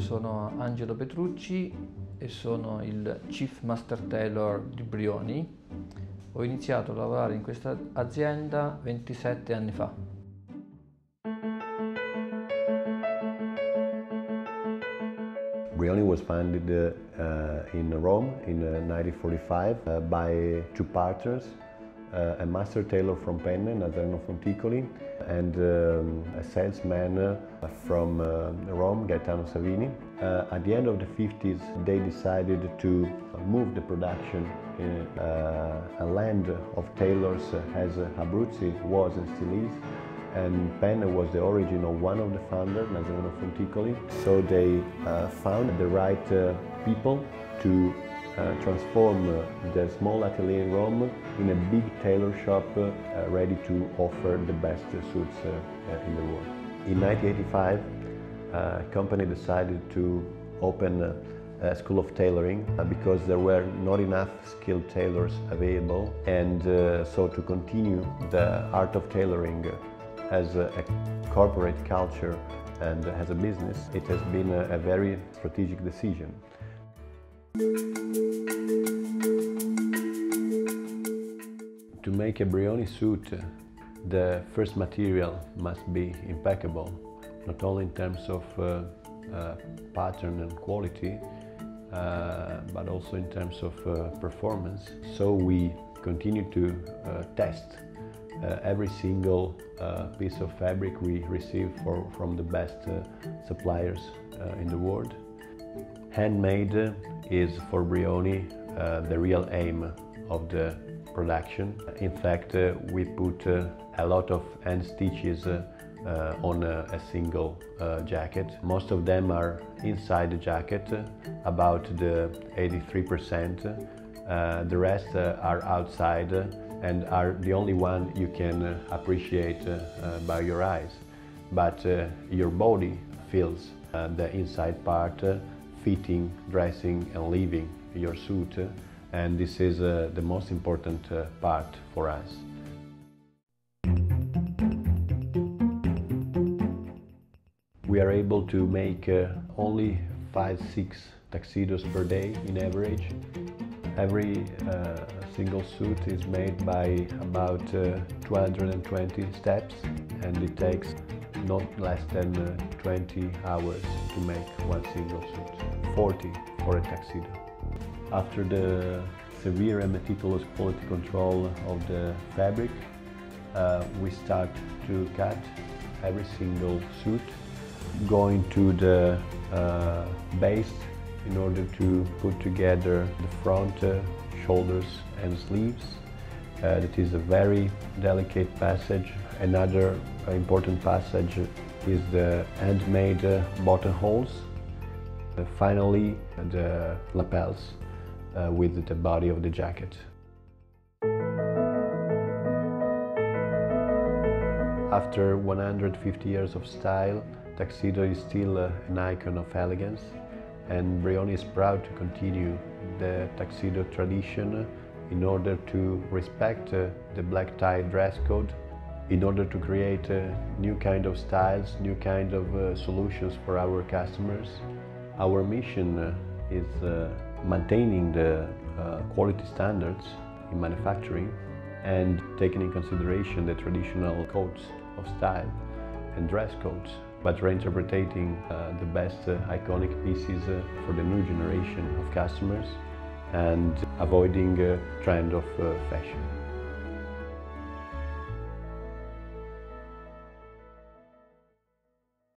sono Angelo Petrucci e sono il Chief Master Tailor di Brioni. Ho iniziato a lavorare in questa azienda 27 anni fa. Brioni was founded uh, in Rome in uh, 1945 uh, by two partners, uh, a master tailor from Penne, Nazareno Fonticoli, and um, a salesman uh, from uh, Rome, Gaetano Savini. at the end of the 50s, they decided to move the production in a land of tailors as Abruzzi was and still is and Penne was the origin of one of the founders, Nazareno Fonticoli. So they uh, found the right uh, people to uh, transform uh, the small atelier in Rome in a big tailor shop uh, ready to offer the best suits uh, in the world. In 1985, a company decided to open a school of tailoring because there were not enough skilled tailors available and so to continue the art of tailoring as a, a corporate culture and as a business, it has been a, a very strategic decision. To make a Brioni suit, the first material must be impeccable, not only in terms of uh, uh, pattern and quality, uh, but also in terms of uh, performance. So we continue to uh, test uh, every single piece of fabric we receive for, from the best suppliers in the world. Handmade is for Brioni the real aim of the production. In fact, we put a lot of hand stitches uh, on a, a single uh, jacket. Most of them are inside the jacket, about the 83%. Uh, the rest are outside and are the only one you can uh, appreciate uh, uh, by your eyes. But your body feels the inside part fitting, dressing and leaving your suit and this is the most important part for us. We are able to make uh, only 5-6 tuxedos per day in average Every uh, single suit is made by about uh, 220 steps and it takes not less than uh, 20 hours to make one single suit, 40 for a tuxedo. After the severe and meticulous quality control of the fabric, uh, we start to cut every single suit, going to the uh, base in order to put together the front, uh, shoulders and sleeves. Uh, it is a very delicate passage. Another important passage is the handmade uh, buttonholes. Uh, finally, the lapels uh, with the body of the jacket. After 150 years of style, tuxedo is still uh, an icon of elegance and Brioni is proud to continue the tuxedo tradition in order to respect uh, the black tie dress code, in order to create uh, new kind of styles, new kind of uh, solutions for our customers. Our mission uh, is uh, maintaining the uh, quality standards in manufacturing and taking in consideration the traditional codes of style and dress codes but reinterpreting the best iconic pieces for the new generation of customers and avoiding a trend of uh, fashion.